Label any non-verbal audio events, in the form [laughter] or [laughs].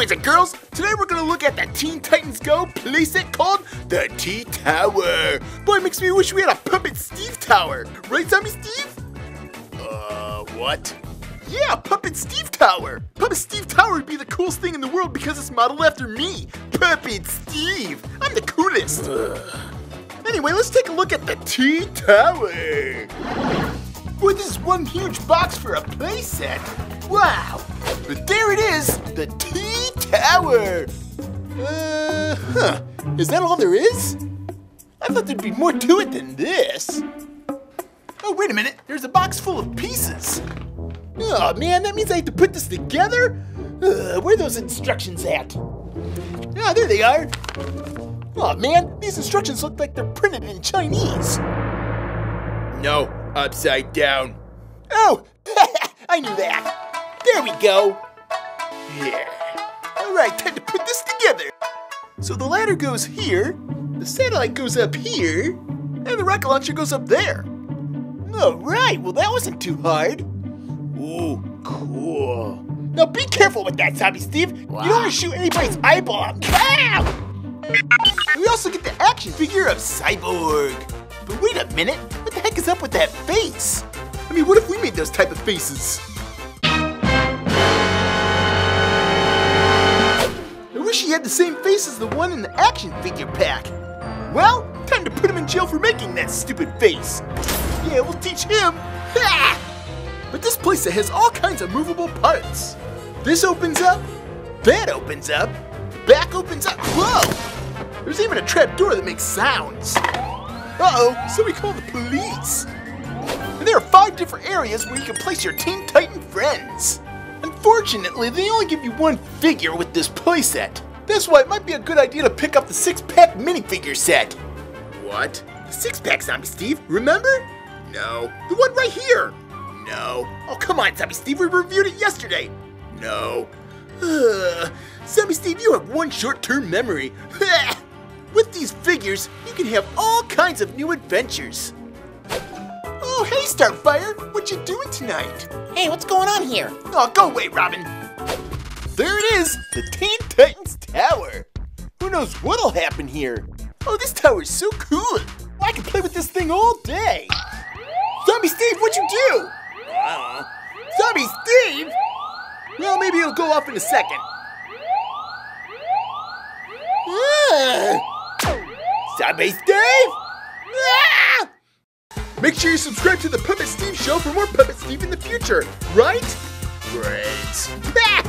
boys and girls, today we're gonna look at the Teen Titans Go playset called the T-Tower. Boy, it makes me wish we had a Puppet Steve Tower. Right, Zombie Steve? Uh, what? Yeah, Puppet Steve Tower. Puppet Steve Tower would be the coolest thing in the world because it's modeled after me, Puppet Steve. I'm the coolest. Anyway, let's take a look at the T-Tower. Boy, this one huge box for a playset. Wow. But there it is, the T-Tower. Uh, huh. Is that all there is? I thought there'd be more to it than this. Oh, wait a minute. There's a box full of pieces. Oh, man, that means I have to put this together? Uh, where are those instructions at? Ah, there they are. Oh, man, these instructions look like they're printed in Chinese. No, upside down. Oh, [laughs] I knew that. There we go. Yeah. All right, time to put this together. So the ladder goes here, the satellite goes up here, and the rocket launcher goes up there. All right, well that wasn't too hard. Ooh, cool. Now be careful with that, Zombie Steve. You don't want to shoot anybody's eyeball out. Ow! We also get the action figure of Cyborg. But wait a minute, heck is up with that face? I mean, what if we made those type of faces? I wish he had the same face as the one in the action figure pack. Well, time to put him in jail for making that stupid face. Yeah, we'll teach him. Ha! But this playset has all kinds of movable parts. This opens up, that opens up, back opens up. Whoa! There's even a trap door that makes sounds. Uh-oh, so we call the police. And there are five different areas where you can place your Teen Titan friends. Unfortunately, they only give you one figure with this playset. That's why it might be a good idea to pick up the six-pack minifigure set. What? The six-pack, Zombie Steve, remember? No. The one right here? No. Oh, come on, Zombie Steve, we reviewed it yesterday. No. Ugh. [sighs] Zombie Steve, you have one short-term memory. [laughs] With these figures, you can have all kinds of new adventures. Oh, hey, Starfire! What you doing tonight? Hey, what's going on here? Oh, go away, Robin! There it is, the Teen Titans Tower. Who knows what'll happen here? Oh, this tower is so cool. I can play with this thing all day. Zombie Steve, what'd you do? Uh, Zombie Steve? Well, maybe it'll go off in a second. Dave! Ah! Make sure you subscribe to the Puppet Steve Show for more Puppet Steve in the future, right? Great.